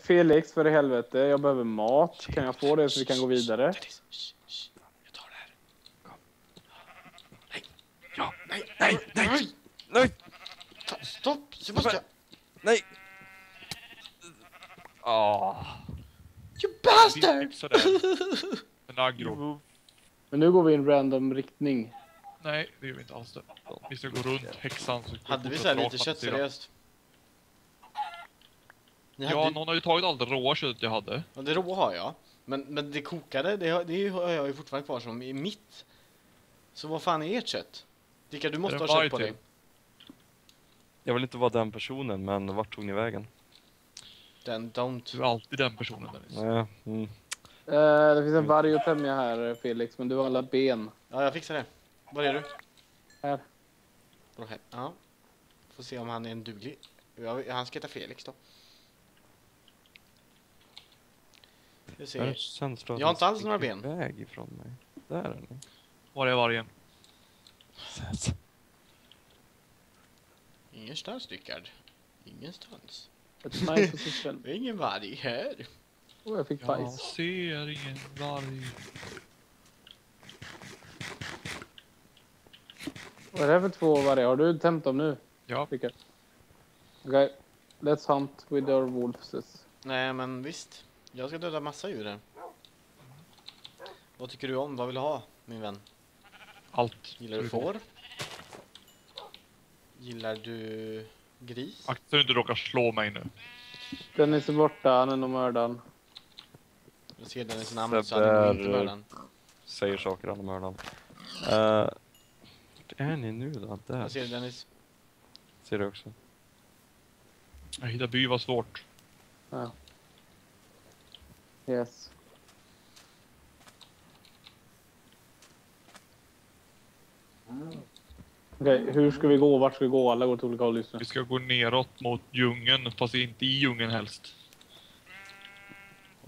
Felix, för i helvete. Jag behöver mat. Kan jag få det så vi kan gå vidare? Jag tar det här. Kom. Nej. Ja. Nej, nej, nej. Stopp, Sebastian. Nej! Ah. You bastard! En aggro. Men nu går vi i en random riktning. Nej, det gör vi inte alls det. Vi ska gå runt häxan. Så Hade vi så här lite kött seriöst? Ni Ja, hade, någon har ju tagit allt råa köttet jag hade. ja, det rå har jag. Men, men det kokade, det, har- det har jag ju fortfarande kvar som i mitt. Så vad fan är ert kött? Rickard, du måste ha det kött på varg dig. till? Jag vill inte vara den personen, men vart tog ni vägen? Den don't. Du är alltid den personen Dennis. Nej, mm. Eh, det finns en varg att tämja här, Felix, men du har alla ben. Ja, jag fixar det. Var är du? Här. Bra, här. Ja. Får se om han är en duglig. Han ska heta Felix då. Vi Jag ser. att Jag har inte alls några ben. iväg ifrån mig. Där är ni. Var är vargen? Ingenstans, Rickard. Ingenstans. Ett. Det är ingen varg här. Oh, jag fick Jag bajs. ser ingen varg. Vad är det för två vargar? Har du tämt dem nu? Ja. Okej, let's hunt with our wolves. Nej, men visst. Jag ska döda massa djur här. Vad tycker du om? Vad vill du ha, min vän? Allt. Gillar du får? Gillar du gris? Akta du inte råkar slå mig nu. Dennis är borta, han är nog mördaren. Jag ser den i sin namn så hade jag inte är- mördaren. Säger saker han mördaren. Uh, vart är ni nu då? Där. Jag ser Dennis. Ser du också? Jag hitta by var svårt. Yes. Okej, hur ska vi gå? Vart ska vi gå? Alla går till olika håll just nu. Vi ska gå neråt mot djungeln, fast inte i djungeln helst.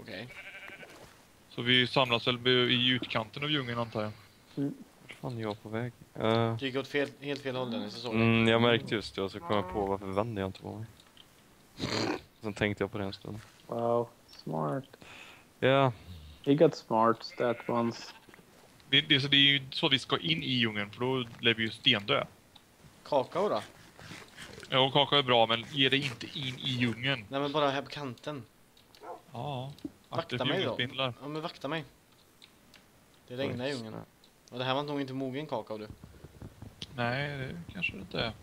Okej. Så vi samlas väl i utkanten av djungeln antar jag. Vart fan jag på väg? Uh, Du gick åt fel, helt fel håll Dennis, jag mm, jag märkte just det och så kom jag på varför vände jag inte på mig. Sen tänkte jag på det en stund. Wow, smart. Ja, He got smart that once. Det, det, så det är ju så vi ska in i djungeln, för då blir vi ju stendö. Kakao då? Ja, och kaka är bra, men ge dig inte in i djungeln. Nej men bara här på kanten. Ja. Vakta mig då. Ja men vakta mig. Det regnar i djungeln. Och det här var nog inte mogen kakao du. Nej, det kanske det inte är.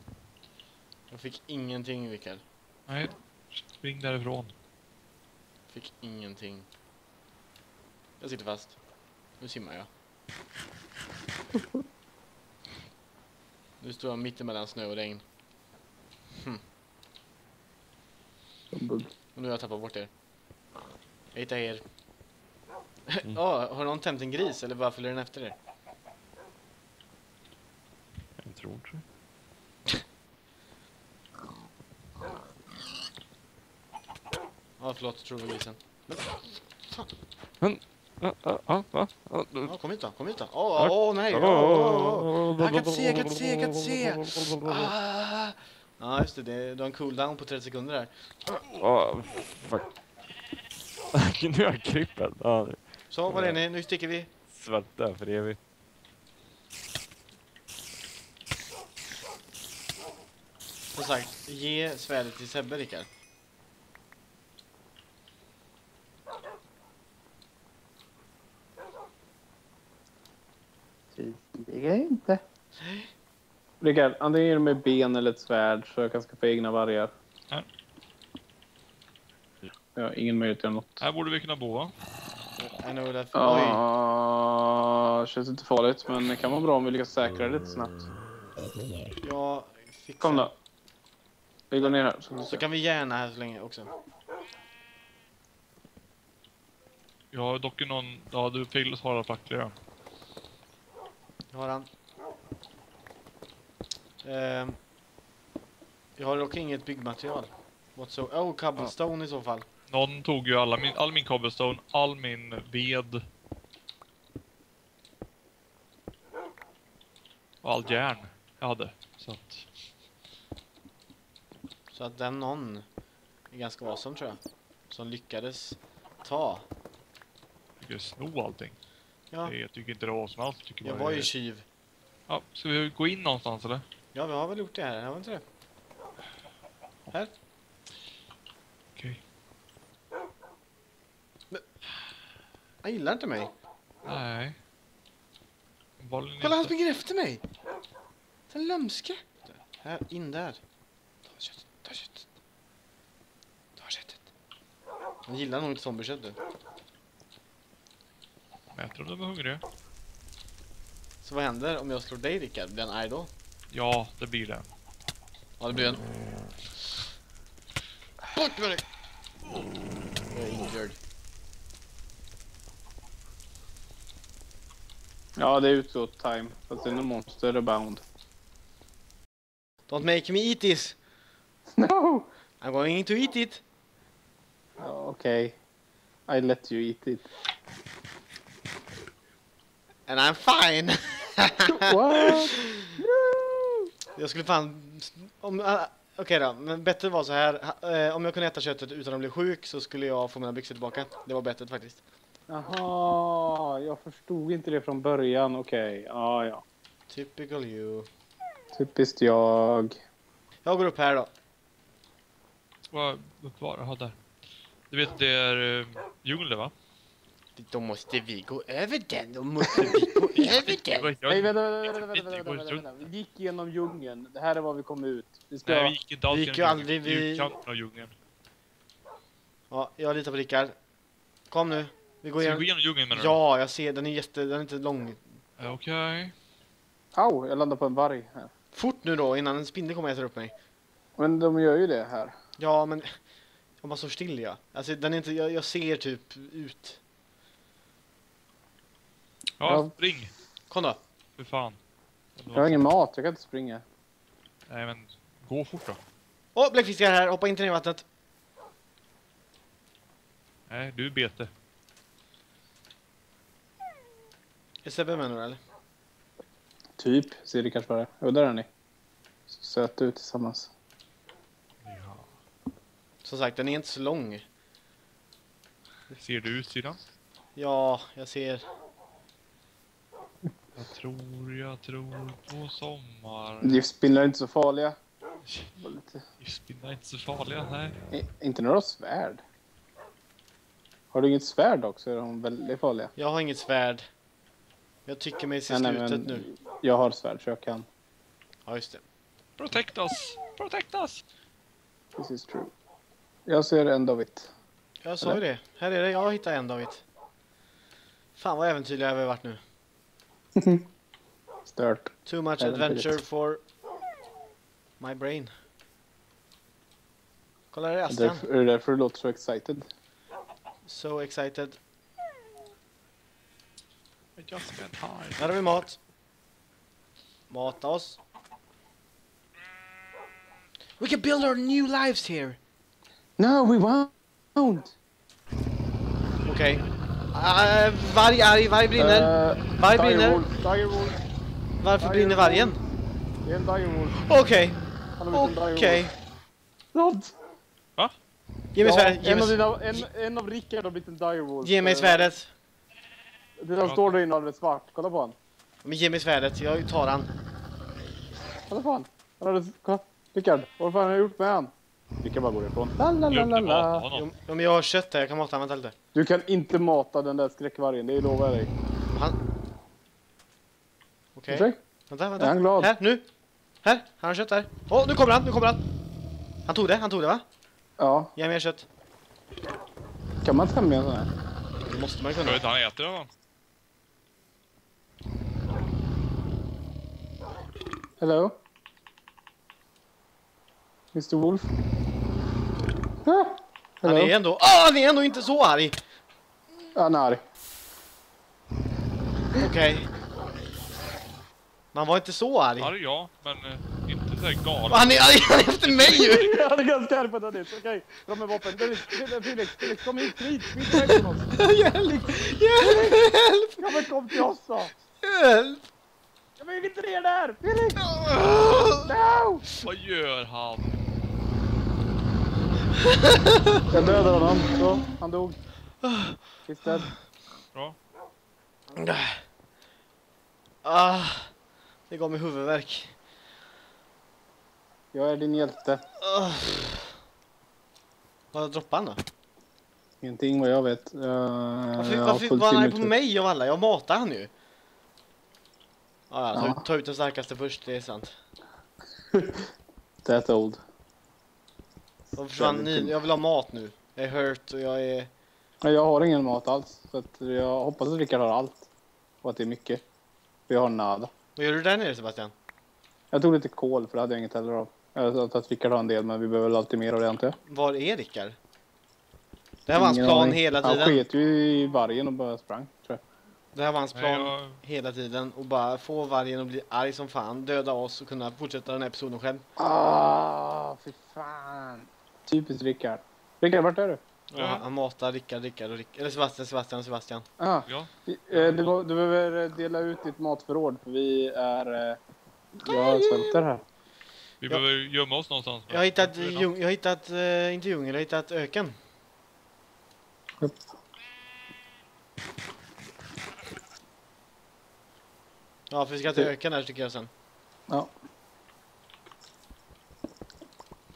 Jag fick ingenting Rickard. Nej, spring därifrån. Fick ingenting. Jag sitter fast. Nu simmar jag. Nu står jag mitt emellan snö och regn. Bugg. Och nu har jag tappat bort er. Jag hittar er. Mm. Ja, har någon tämt en gris eller bara följer den efter er? jag tror inte det. Ja, förlåt, tror det var grisen. Ah, ah, ah, ah, ah, Ja, kom hit då, kom hit då. Åh, åh, nej! Åh, åh, åh. Jag kan inte se, jag kan inte se, jag kan inte se! Ah. Ja, just det, det, du har en cooldown på 30 sekunder här. Ah, fuck. nu är jag krippad. Ah, Så, var är ni? Nu sticker vi. svälta för evigt. Som sagt, ge svärdet till Sebbe, Rickard. Tydligen inte. Rickard, antingen ger du mig ben eller ett svärd så jag kan skaffa egna vargar. Här. Jag har ingen möjlighet att göra något. Här borde vi kunna bo, va? Ja, känns inte farligt, men det kan vara bra om vi lyckas säkra det lite snabbt. Jag fixar. Kom då. Vi går ner här. Så Så kan vi gärna här så länge också. Jag har dock någon... Ja, du Phil har ja. Jag har han. Ehm, jag har dock inget byggmaterial. So oh, cobblestone i så fall. Någon tog ju alla min, all min cobblestone, all min ved. Och allt järn jag hade. Så att... Så att den någon är ganska awesome tror jag. som lyckades ta. Försöker sno allting. Ja, Jag tycker inte det var som alls. Jag jag var ju tjuv. Ja, ska vi gå in någonstans eller? Ja, vi har väl gjort det här, har vi inte det? Här? Okej. Han gillar inte mig. Nej. Bollen Kolla, han springer efter mig! Den lömske! Här, in där. Ta köttet, ta köttet. Ta köttet. Han gillar nog inte zombiekött nu. Mäter om de är hungriga? Så vad händer om jag slår dig Rickard? Blir han arg då? Ja, det blir det. Ja, det blir en. Bort med dig! Jag är injured. Ja, det är utgått time. Fast det är nog monster abound. Don't make me eat this! No! I'm going to eat it! Ja, Okej. I let you eat it. And I'm fine! What? Jag skulle fan... Om, ah, Okej då, men bättre var så här. Eh, om jag kunde äta köttet utan att bli sjuk så skulle jag få mina byxor tillbaka. Det var bättre faktiskt. Jaha, jag förstod inte det från början. Okej, ja, ja. Typical you. Typiskt jag. Jag går upp här då. Vad vad var det? Ja, där. Du vet, det är uh, djungel det va? Då måste vi gå över den. Då måste vi gå över den. Jag, Nej, jag, vänta, vänta, vänta, vänta, vänta, vänta, går vänta. Vi gick igenom djungeln. Det här är var vi kom ut. Vi ska... nej, vi gick inte alls Vi gick genom djungeln. aldrig utkanten av djungeln. Ja, jag litar på Rickard. Kom nu. Vi går Ska vi igenom. gå igenom djungeln menar Ja, jag ser. Den är jätte... Den är inte lång. du? Eh, Okej. Au, jag landade på en varg här. Fort nu då innan en spindel kommer och äter upp mig. Men de gör ju det här. Ja, men... Om man står still ja. Alltså den är inte... Jag, jag ser typ ut. Ja, Ja. spring. Kom då. För fan. Jag har ingen mat, jag kan inte springa. Nej men, gå fort då. Åh, bläckfiskar här. Hoppa inte ner i vattnet. Nej, du bete. Är Sebbe med nu eller? Typ, ser det kanske bara. Jo, där är ni. Så söta ut tillsammans. Ja. Som sagt, den är inte så lång. Ser du utsidan? Ja, jag ser. Jag tror, jag tror på sommar. Giftspindlar är inte så farliga. Lite... Giftspindlar är inte så farliga, nej. I- Inte några svärd. Har du inget svärd också är de väldigt farliga. Jag har inget svärd. Jag tycker mig se Nej, nej, slutet men nu. Jag har svärd så jag kan. Ja, just det. Protect us! Protect us! This is true. Jag ser en David. Jag sa ju det. Här är det. Jag hittar en David. Fan vad äventyrliga vi har varit nu. Mm-hmm. Stört. Too much Äventyrligt. adventure for my brain. Kolla där är Är Astian. det är därför er du låter så excited? So excited. I just can't hide. Här har vi mat. Mata oss. We can build our new lives here. No, we won't! Okej. Uh, varg arg, varg brinner. Uh, Varg brinner. Direwolf, Direwolf. Varför varg brinner vargen? Det är en Direwolf. Okej, okej. Direwolf. Va? Ge mig Ja, svärdet, ge en, av dina, en, en av Rickard har blivit en Direwolf. ge mig Eh, svärdet. Det som står där inne alldeles svart. Kolla på han. Men ge mig svärdet, jag tar han. Kolla på han. han hade, kolla. Rickard, vad fan har jag gjort med han? Rickard bara går ifrån. La, la, la, jo, men jag har kött här, jag kan mata honom, vänta lite. Du kan inte mata den där skräckvargen, det lovar jag dig. Han... Okej, Ursäkta? vänta, Är vänta. han glad? Här, nu. Här, han har kött där. Åh, nu kommer han, nu kommer han. Han tog det, han tog det va? Ja, Ge mer kött. kan man tämja en sån här? Det måste man ju Jag kunna. vet han äter den va? Hello? Mr Wolf? Ah, Han är ändå, åh, han är ändå inte så arg. Ja, han är arg. Okej. Man var inte så arg. Arg ja, men eh, inte så här galen. Han är arg, han är efter mig ju! Han är ganska arg på Dennis. Okej, fram med vapen. Dennis, Felix, Felix, kom hit, smit, smit iväg från oss. Hjälp! Hjälp! Ja men kom till oss då. Hjälp! Jag vill inte ner där! Felix! No! Vad gör han? Jag dödade honom. Så, han dog. He's dead. Bra. Ah, det gav mig huvudvärk. Jag är din hjälte. Ah. Vad droppade han då? Ingenting vad jag vet. Uh, Varför, var han på mig av alla? Jag matar han ju. Ah, ja, ta, ta ut den starkaste först, det är sant. That old. Och försvann ni, jag vill ha mat nu. Jag är hurt och jag är... Jag har ingen mat alls. Så att jag hoppas att Rickard har allt. Och att det är mycket. För jag har nada. Vad gör du där nere Sebastian? Jag tog lite kol för det hade jag inget heller av. Jag sa att Rickard har en del men vi behöver väl alltid mer av det antar jag. Var är Rickard? Det här var hans Ingen plan aning. hela Han tiden. sket ju i vargen och bara sprang tror jag. Det här var hans Nej, plan jag, hela tiden. Och bara få vargen att bli arg som fan, döda oss och kunna fortsätta den här episoden själv. Ah, fy fan. Typiskt Rickard. Rickard, vart är du? Ja, han matar Rickard, Rickard och Rickard. Eller Sebastian, Sebastian, Sebastian. Ah, ja. eh, du, du behöver dela ut ditt matförråd för vi är... eh, Jag svälter här. Vi Ja. behöver gömma oss någonstans. Jag har hittat, djung, jag har hittat eh, inte djungel, jag har hittat öken. Japp. Ja, för vi ska till öken här tycker jag sen. Ja.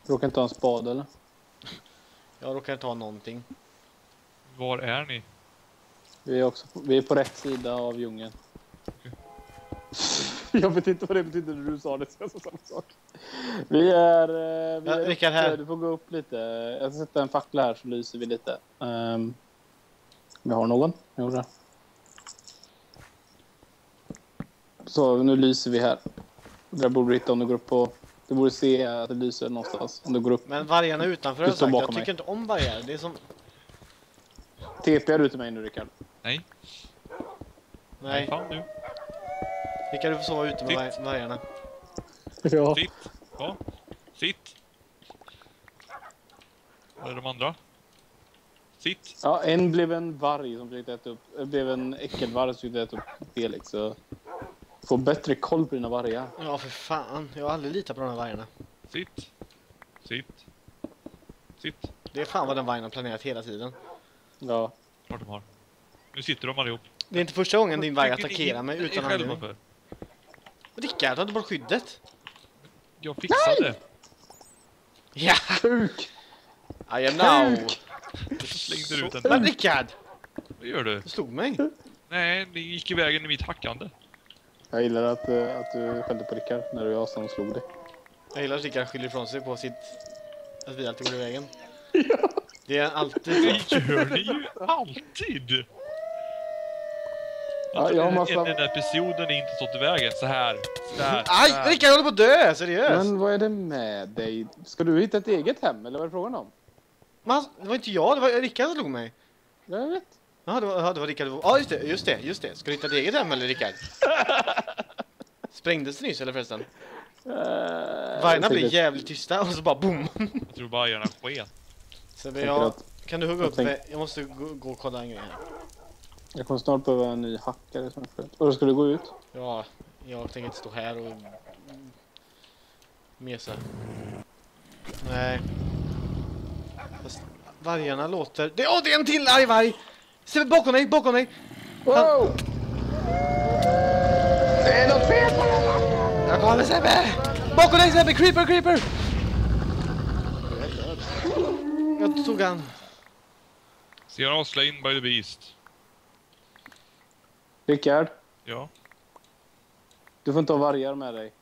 Råkar inte ha en spade eller? Jag råkar ta någonting. Var är ni? Vi är, också på, vi är på rätt sida av djungeln. Jag vet inte vad det betyder när du sa det, så jag sa samma sak. Vi är... eh, Vi Ja, är Rickard, uppe. här. Du får gå upp lite. Jag ska sätta en fackla här så lyser vi lite. Um, vi har någon. Jo, där. Så nu lyser vi här. Där borde du hitta om du går upp på... Du borde se att det lyser någonstans. Om du går upp. Men vargarna utanför har Du sagt, jag tycker mig. inte om vargar. Det är som... TP du till mig nu Rickard. Nej. Nej, Fan nu. Rickard du får sova ute med Sitt. var- vargarna. Ja. Sitt. Ja. Sitt. Var är de andra? Sitt. Ja, en blev en varg som försökte äta upp, äh, blev en äckelvarg som försökte äta upp Felix. Så få bättre koll på dina vargar. Ja, för fan. Jag har aldrig litat på de här vargarna. Sitt. Sitt. Sitt. Det är fan vad den vargen har planerat hela tiden. Ja. Klart de har. Nu sitter de allihop. Det är inte första gången din varg attackerar mig utan själva anledning. för? Rickard, har du bara skyddet? Jag fixade. Ja! Kuk! I am now! Så slängde du ut den. Men Rickard! Vad gör du? Du slog mig. Nej, det gick i vägen i mitt hackande. Jag gillar att, eh, att du skällde på Rickard när det var jag som slog dig. Jag gillar att Rickard skyller ifrån sig på sitt... Att vi alltid går i vägen. Det är alltid Det så. gör ni ju alltid! Ja, Alltså, jag har massa- en, en episod där ni inte stått i vägen. Så här. Så här. så Aj! här. Rickard håller på att dö! Seriöst! Men vad är det med dig? Ska du hitta ett eget hem eller vad är det frågan om? Men han- det var inte jag, det var Rickard som slog mig. Jag vet. Ja, det var, ja, det var Rickard. Ja, just det, just det, just det. Ska du hitta ett eget hem eller Rickard? Sprängdes det nyss eller förresten? Uh, Vargarna blir jävligt tysta och så bara boom! Jag tror vargarna sket. Så jag, att- kan du hugga jag upp? tänk- Jag måste gå, gå och kolla en grej här. Jag kommer snart behöva en ny hackare som skönt. Och då ska du gå ut? Ja, jag tänker inte stå här och mesa. Nej. Fast vargarna låter... Det, åh, det är en till arg varg! Se bakom dig, bakom dig! Wow! Det är något fel på den! Jag kommer Sebbe! Bakom dig Sebbe! Creeper, creeper! Jag tog han. Ser han slain by the beast? Rickard, Ja. du får inte ha vargar med dig.